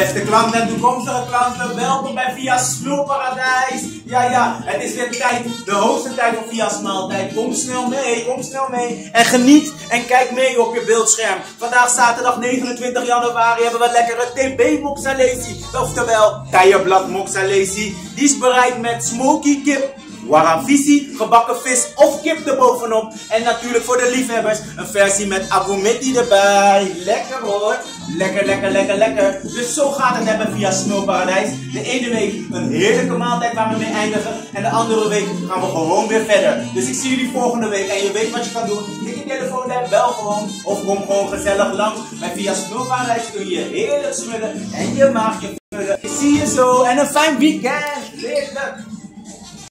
Beste klanten en toekomstige klanten, welkom bij Via Smulparadijs. Ja, ja, het is weer tijd, de hoogste tijd voor Via's maaltijd. Kom snel mee, kom snel mee. En geniet en kijk mee op je beeldscherm. Vandaag zaterdag 29 januari hebben we lekkere TB moxalesi. Oftewel, tailleblad moxalesi. Die is bereid met smoky kip, Waravisi, gebakken vis of kip erbovenop. En natuurlijk voor de liefhebbers een versie met agumeti erbij. Lekker hoor. Lekker, lekker, lekker, lekker. Dus zo gaat het hebben via Smulparadijs. De ene week een heerlijke maaltijd waar we mee eindigen. En de andere week gaan we gewoon weer verder. Dus ik zie jullie volgende week. En je weet wat je kan doen. Tik je telefoon bij, bel gewoon. Of kom gewoon gezellig langs. Bij via Smulparadijs kun je heerlijk smullen. En je maag je vullen. Ik zie je zo. En een fijn weekend. Lekker.